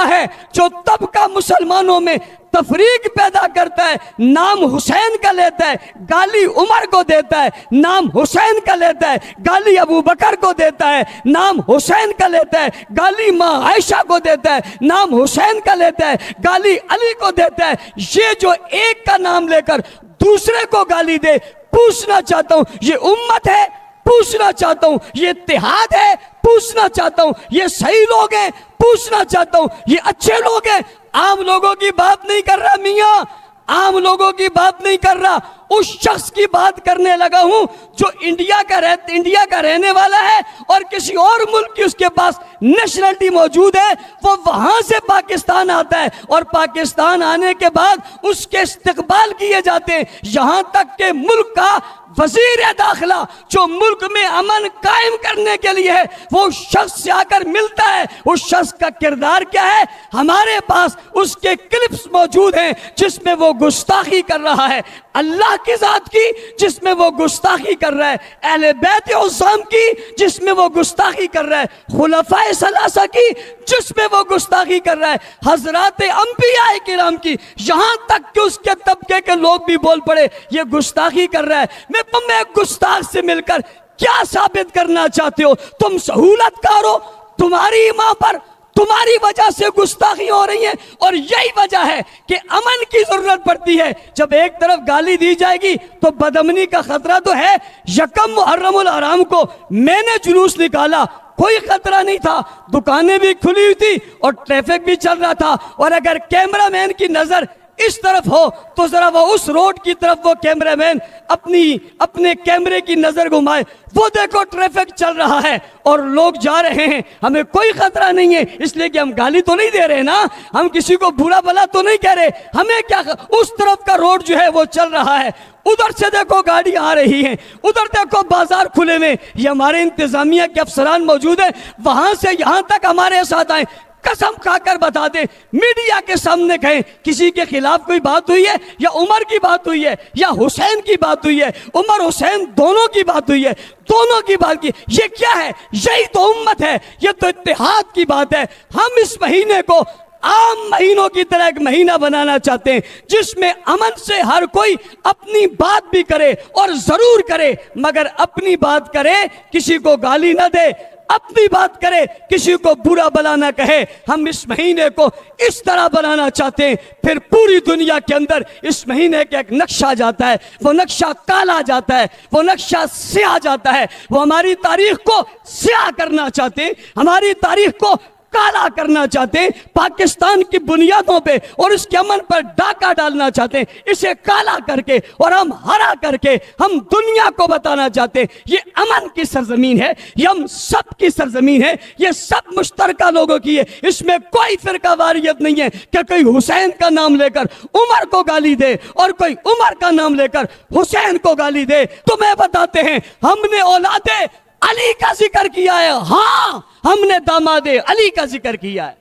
तबका है जो तबका मुसलमानों में तफरीक पैदा करता है, नाम हुसैन का लेता है, गाली उमर को देता है, नाम हुसैन का लेता है, गाली अबू बकर को देता है, नाम हुसैन का लेता है, गाली माँ आयशा को देता है, नाम हुसैन का लेता है, गाली अली को देता है। ये जो एक का नाम लेकर दूसरे को गाली दे, पूछना चाहता हूँ, ये उम्मत है? पूछना चाहता हूँ, ये इतिहाद है? पूछना चाहता हूँ, ये सही लोग हैं? पूछना चाहता हूँ, ये अच्छे लोग हैं। आम लोगों की बात नहीं कर रहा मियाँ, आम लोगों की बात नहीं कर रहा। उस शख्स की बात करने लगा हूँ, जो इंडिया का रह, इंडिया का रहने वाला है और किसी और मुल्क की उसके पास नेशनलिटी मौजूद है, वो वहाँ से पाकिस्तान आता है और पाकिस्तान आने के बाद उसके इस्तकबाल किए जाते हैं। यहाँ तक के मुल्क का वज़ीर दाखिला, जो मुल्क में अमन कायम करने के लिए है, वो शख्स से आकर मिलता है। उस शख्स का किरदार क्या है? हमारे पास उसके क्लिप्स मौजूद हैं, जिसमें वो गुस्ताखी कर रहा है। अल्लाह की जात की, जिसमें वो गुस्ताखी कर रहा है। अहले बैत उसाम की, जिसमें वो गुस्ताखी कर रहा है। खुलफा सलासा की, जिसमें वो गुस्ताखी कर रहा है। हज़रत अम्बिया किराम की, यहाँ तक कि उसके तबके के लोग भी बोल पड़े, ये गुस्ताखी कर रहा है। मैं मैं गुस्ताख से मिलकर क्या साबित करना चाहते हो? तुम सहूलतकार हो, तुम्हारी माँ पर तुम्हारी वजह से गुस्ताखी हो रही है और यही वजह है कि अमन की ज़रूरत पड़ती है। जब एक तरफ़ गाली दी जाएगी तो बदमनी का खतरा तो है। यकम मुहर्रम हराम को मैंने जुलूस निकाला, कोई खतरा नहीं था। दुकानें भी खुली हुई थी और ट्रैफ़िक भी चल रहा था। और अगर कैमरामैन की नज़र इस तरफ़ हो तो जरा वो उस रोड की तरफ़ वो कैमरामैन अपनी, अपने कैमरे की नज़र घुमाए। वो देखो, ट्रैफ़िक चल रहा है और लोग जा रहे हैं। हमें कोई खतरा नहीं है, इसलिए कि हम गाली तो नहीं दे रहे ना। हम किसी को बुरा भला तो नहीं कह रहे। हमें क्या उस तरफ़ का रोड जो है वो चल रहा है। उधर से देखो गाड़ी आ रही है। उधर देखो, बाज़ार खुले में। ये हमारे इंतजामिया के अफसरान मौजूद है। वहाँ से यहाँ तक हमारे साथ आए। कसम खाकर बता दे, मीडिया के सामने कहें, किसी के खिलाफ कोई बात हुई है, या उमर की बात हुई है, या हुसैन की बात हुई है, उमर, हुसैन दोनों की बात हुई है, दोनों की बात की, ये क्या है? यही तो उम्मत है, ये तो इतिहाद की बात है। हम इस महीने को आम महीनों की तरह एक महीना बनाना चाहते हैं, जिसमें अमन से हर कोई अपनी बात भी करे और ज़रूर करे, मगर अपनी बात करे, किसी को गाली ना दे अपनी बात करे, किसी को बुरा भला ना कहे, हम इस महीने को इस तरह बनाना चाहते हैं, फिर पूरी दुनिया के अंदर इस महीने का एक नक्शा जाता है, वो नक्शा काला जाता है, वो नक्शा स्या जाता है, वो हमारी तारीख को स्या करना चाहते हैं, हमारी तारीख को काला करना चाहते हैं, पाकिस्तान की बुनियादों पे और उसके अमन पर डाका डालना चाहते हैं, इसे काला करके और हम हरा करके हम दुनिया को बताना चाहते हैं, ये अमन की सरजमीन है, ये हम सब की सरजमीन है, ये सब मुश्तरका लोगों की है, इसमें कोई फिरका वारियत नहीं है कि कोई हुसैन का नाम लेकर उमर को गाली दे और कोई उमर का नाम लेकर हुसैन को गाली दे। तुम्हें बताते हैं, हमने औलादे अली का ज़िक्र किया है। हाँ हमने दामादे अली का ज़िक्र किया है।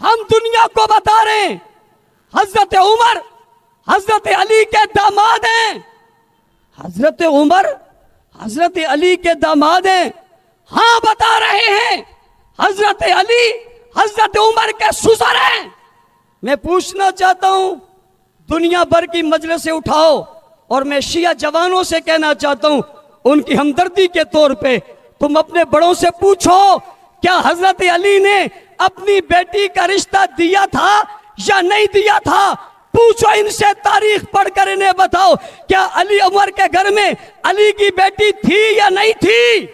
हम दुनिया को बता रहे हैं, हज़रत उमर, हज़रत अली के दामाद हैं। हज़रत उमर, हज़रत अली के दामाद हैं। हाँ बता रहे हैं, हज़रत अली, हज़रत उमर के सुसर हैं। मैं पूछना चाहता हूँ, दुनिया भर की मजल से उठाओ और मैं शिया जवानों से कहना चाहता हूँ उनकी हमदर्दी के तौर पे तुम अपने बड़ों से पूछो, क्या हज़रत अली ने अपनी बेटी का रिश्ता दिया था या नहीं दिया था? पूछो इनसे तारीख पढ़कर इन्हें बताओ, क्या अली उमर के घर में अली की बेटी थी या नहीं थी?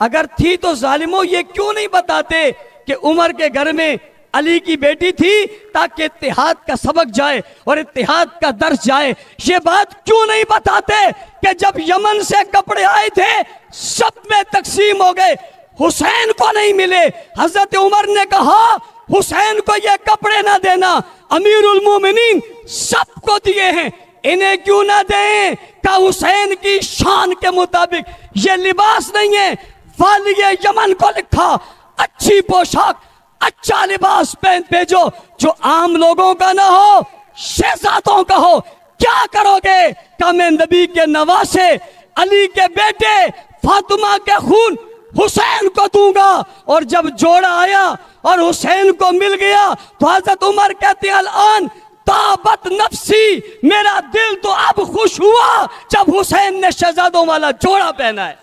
अगर थी तो जालिमो ये क्यों नहीं बताते कि उमर के घर में अली की बेटी थी, ताकि इतिहाद का सबक जाए और इतिहाद का दर्ज जाए। ये बात क्यों नहीं बताते कि जब यमन से कपड़े आए थे, सब में तकसीम हो गए, हुसैन को नहीं मिले। हज़रत उमर ने कहा, हुसैन को ये कपड़े ना देना, अमीरुल मोमिनीन सबको दिए हैं। इन्हें क्यों ना दें? का हुसैन की शान के मुताबिक ये लिबास नहीं है। वाली यमन को लिखा, अच्छी पोशाक अच्छा लिबास पहन भेजो, जो आम लोगों का ना हो, शहजादों का हो। क्या करोगे? का मैं नबी के नवासे, अली के बेटे, फातिमा के खून हुसैन को दूँगा। और जब जोड़ा आया और हुसैन को मिल गया तो हज़रत उमर कहते अलान ताबत नफसी, मेरा दिल तो अब खुश हुआ जब हुसैन ने शहजादों वाला जोड़ा पहना है।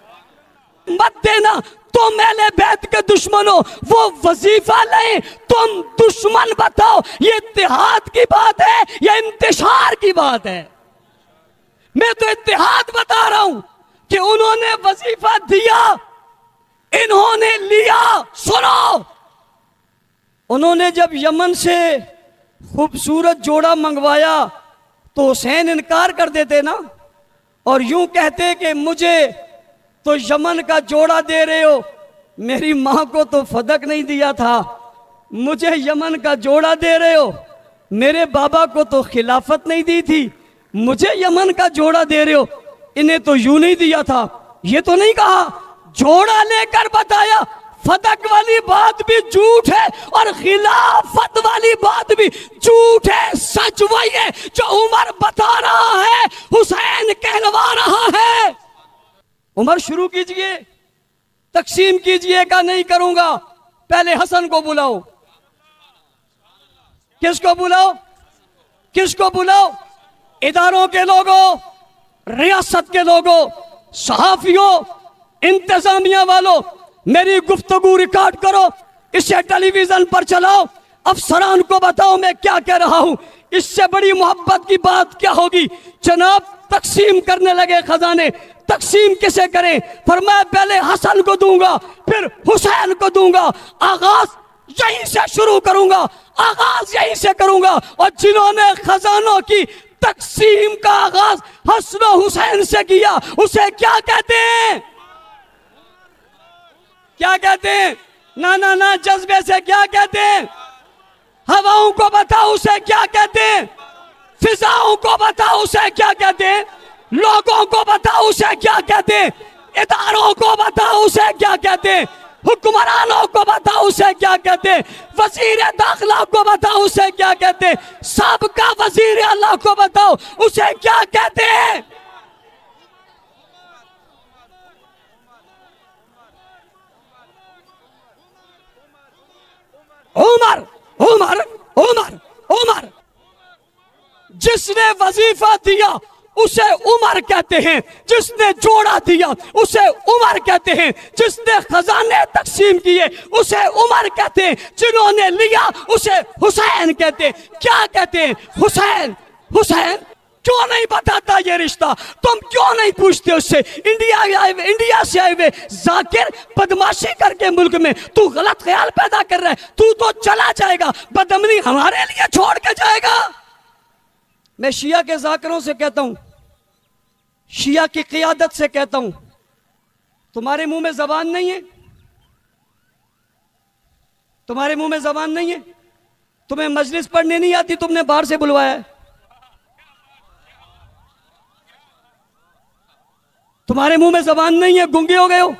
मत देना, तुम मेले बैत के दुश्मनों वो वजीफा लें तुम दुश्मन बताओ, ये इतिहाद की बात है, या इंतशार की बात है? मैं तो इतिहाद बता रहा हूँ कि उन्होंने वजीफा दिया, इन्होंने लिया, सुनो। उन्होंने जब यमन से खूबसूरत जोड़ा मंगवाया तो हुसैन इनकार कर देते ना? और यूँ कहते कि मुझे तो यमन का जोड़ा दे रहे हो। मेरी माँ को तो फदक नहीं दिया था। मुझे यमन का जोड़ा दे रहे हो। मेरे बाबा को तो खिलाफत नहीं दी थी। मुझे यमन का जोड़ा दे रहे हो। इन्हें तो यूँ नहीं दिया था। ये तो नहीं कहा। जोड़ा लेकर बताया फतक वाली बात भी झूठ है और खिलाफत वाली बात भी झूठ है। सच वही है जो उमर बता रहा है, हुसैन कहलवा रहा है। उमर शुरू कीजिए। तकसीम कीजिएगा नहीं करूँगा। पहले हसन को बुलाओ। किसको बुलाओ? किसको बुलाओ? इदारों के लोगों, रियासत के लोगों, सहाफियों, इंतजामिया वालों, मेरी गुफ्तगु रिकॉर्ड करो। इसे टेलीविज़न पर चलाओ। अफसरान को बताओ मैं क्या कह रहा हूँ। इससे बड़ी मोहब्बत की बात क्या होगी? जनाब, तकसीम करने लगे खजाने। तकसीम किसे करें? मैं पहले हसन को दूँगा, फिर हुसैन को दूँगा। आगाज़ यहीं से शुरू करूँगा, आगाज़ यहीं से करूँगा। और जिन्होंने खजानों की तकसीम का आगाज़ हसन हुसैन से किया, उसे क्या कहते हैं? क्या कहते हैं? ना ना ना जज्बे से क्या कहते हैं? हवाओं को बताओ, उसे क्या कहते हैं? फिजाओं को बताओ, उसे क्या कहते हैं? लोगों को बताओ उसे क्या कहते इदारों को बताओ उसे क्या कहते हुक्मरानों को बताओ उसे क्या कहते वज़ीर दाखिला को बताओ उसे क्या कहते सबका वज़ीर अल्लाह को बताओ, उसे क्या कहते हैं। उमर उमर उमर उमर। जिसने वजीफा दिया उसे उमर कहते हैं, जिसने जोड़ा दिया, उसे उमर कहते हैं, जिसने खजाने तकसीम किए, उसे उमर कहते हैं, जिन्होंने लिया, उसे हुसैन कहते हैं। क्या कहते हैं? हुसैन हुसैन, क्यों नहीं बताता ये रिश्ता? तुम क्यों नहीं पूछते उससे? इंडिया आए हुए, इंडिया से आए हुए जाकिर बदमाशी करके मुल्क में, तू गलत ख्याल पैदा कर रहा है, तू तो चला जाएगा बदमनी हमारे लिए छोड़ के जाएगा। मैं शिया के जाकरों से कहता हूँ शिया की क्यादत से कहता हूँ, तुम्हारे मुँह में जबान नहीं है, तुम्हारे मुँह में जबान नहीं है, तुम्हें मजलिस पढ़ने नहीं आती, तुमने बाहर से बुलवाया है। तुम्हारे मुँह में जबान नहीं है, गुंगे हो गए हो,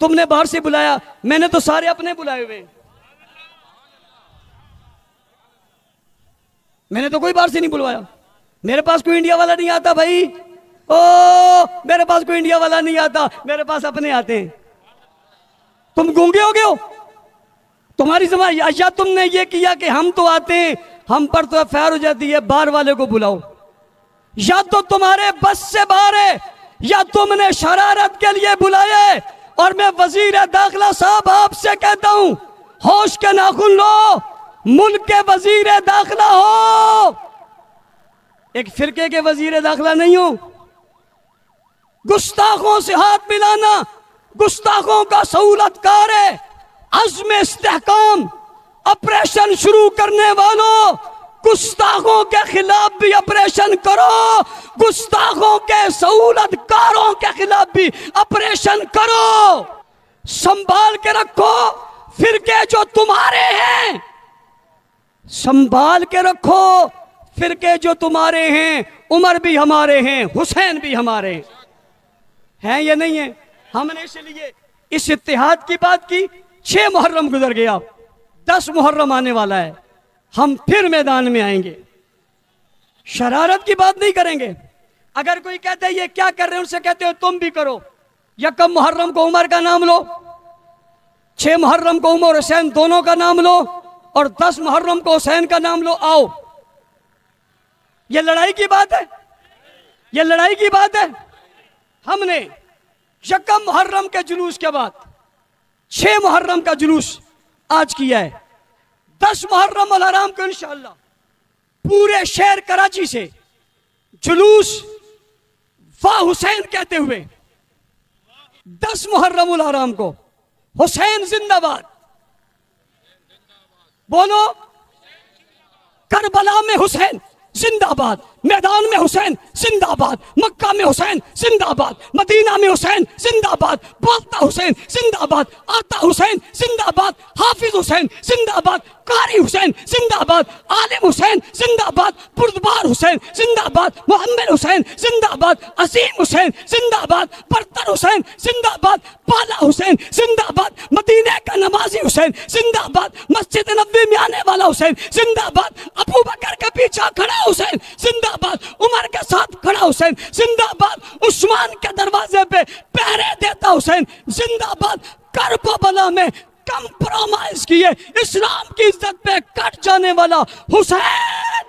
तुमने बाहर से बुलाया, मैंने तो सारे अपने बुलाए हुए मैंने तो कोई बाहर से नहीं बुलवाया, मेरे पास कोई इंडिया वाला नहीं आता भाई। ओ, मेरे पास कोई इंडिया वाला नहीं आता, मेरे पास अपने आते हैं। तुम गूँगे हो गए हो? तुम्हारी समझ या तुमने ये किया कि हम तो आते हैं, हम पर तो एफ़ हो जाती है, बाहर वाले को बुलाओ। या तो तुम्हारे बस से बाहर है, या तुमने शरारत के लिए बुलाया है, और मैं वज़ीर दाखिला साहब आपसे कहता हूँ, होश के नाखुन लो, मुल्क के वज़ीर दाखिला हो। एक फिरके के वज़ीर दाखिला नहीं हो गुस्ताखों से हाथ मिलाना, गुस्ताखों का सहूलतकार है। अजम इस्तेकाम ऑपरेशन शुरू करने वालों, गुस्ताखों के खिलाफ भी ऑपरेशन करो, गुस्ताखों के सहूलतकारों के खिलाफ भी ऑपरेशन करो। संभाल के रखो फिर के जो तुम्हारे हैं। संभाल के रखो फिर के जो तुम्हारे हैं, उमर भी हमारे हैं, हुसैन भी हमारे हैं। है या नहीं है? हमने इसलिए इस इतिहाद की बात की, छह मुहर्रम गुजर गया। दस मुहर्रम आने वाला है। हम फिर मैदान में आएँगे। शरारत की बात नहीं करेंगे। अगर कोई कहते हैं, ये क्या कर रहे हैं? उनसे कहते हो, तुम भी करो। या कम मुहर्रम को उमर का नाम लो। छह मुहर्रम को उमर हुसैन दोनों का नाम लो और दस मुहर्रम को हुसैन का नाम लो। आओ। ये लड़ाई की बात है। ये लड़ाई की बात है। हमने यकम मुहर्रम के जुलूस के बाद छह मुहर्रम का जुलूस आज किया है। दस मुहर्रम अल हराम को इंशाल्लाह पूरे शहर कराची से जुलूस वाह हुसैन कहते हुए दस मुहर्रम हराम को, हुसैन जिंदाबाद। बोलो, करबला में हुसैन जिंदाबाद। मैदान में हुसैन जिंदाबाद मक्का में हुसैन जिंदाबाद मदीना में हुसैन जिंदाबाद बोलता हुसैन जिंदाबाद आता हुसैन जिंदाबाद हाफिज हुसैन जिंदाबाद कारी हुसैन जिंदाबाद आलिम हुसैन जिंदाबाद बुरदबार हुसैन जिंदाबाद मोहम्मद हुसैन जिंदाबाद असीम हुसैन जिंदाबाद बरतर हुसैन जिंदाबाद पाला हुसैन जिंदाबाद मदीने का नमाजी हुसैन जिंदाबाद मस्जिद नबी में आने वाला हुसैन जिंदाबाद अबू बकर का पीछा खड़ा हुसैन जिंदाबाद। उमर के साथ खड़ा हुसैन, जिंदाबाद। उस्मान के दरवाजे पे पहरे देता हुसैन, जिंदाबाद। करबला में कंप्रोमाइज किए। इस्लाम की इज़्ज़त पे कट जाने वाला हुसैन।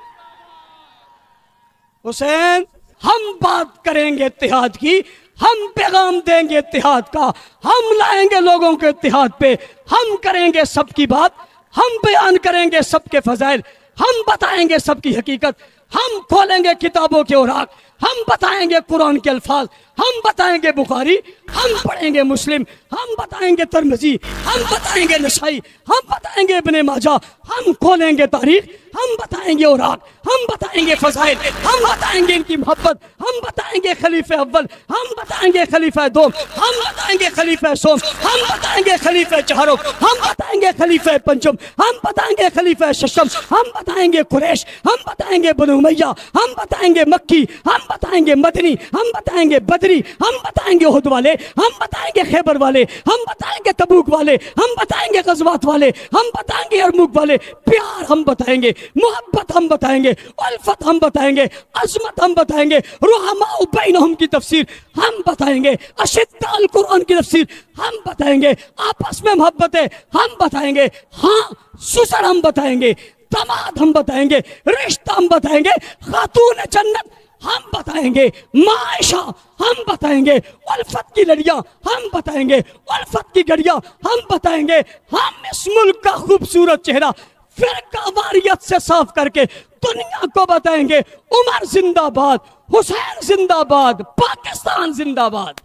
हुसैन, हम बात करेंगे इतिहाद की। हम पैगाम देंगे इतिहाद का। हम लाएँगे लोगों के इतिहाद पे। हम करेंगे सबकी बात। हम बयान करेंगे सबके फजाइल। हम बताएँगे सबकी हकीकत। हम खोलेंगे किताबों के औराक हम बताएँगे कुरान के अल्फाज हम बताएँगे बुखारी हम पढ़ेंगे मुस्लिम हम बताएँगे तरमजी हम बताएँगे नशाई हम बताएँगे इबन माजा हम खोलेंगे तारीख हम बताएँगे औराक हम बताएँगे फजाइल हम बताएँगे इनकी मोहब्बत हम बताएँगे खलीफे अव्वल हम बताएँगे खलीफा दो हम बताएँगे खलीफा सोम हम बताएँगे खलीफा चारों हम बताएँगे खलीफा पंचम हम बताएँगे खलीफा शशम हम बताएँगे कुरैश हम बताएँगे बनु मैया हम बताएँगे मक्की हम बताएँगे मदनी हम बताएँगे बदरी हम बताएँगे उहद वाले हम बताएँगे खैबर वाले हम बताएँगे तबूक वाले हम बताएँगे गजवात वाले हम बताएँगे अरमुक वाले प्यार हम बताएँगे मोहब्बत हम बताएँगे उल्फत हम बताएँगे अजमत हम बताएँगे रुहमा की तफसीर हम बताएँगे अशिद्दाल कुरान की तफसीर हम बताएँगे आपस में मोहब्बत है हम बताएँगे हाँ सुसर हम बताएँगे दमाद हम बताएँगे रिश्ता हम बताएँगे खातून जन्नत हम बताएँगे मायशा हम बताएँगे, उल्फत की लड़िया, हम बताएँगे, उल्फत की गड़िया, हम बताएँगे, हम इस मुल्क का खूबसूरत चेहरा, फिर वारियत से साफ़ करके दुनिया को बताएँगे, उमर जिंदाबाद, हुसैन जिंदाबाद, पाकिस्तान जिंदाबाद।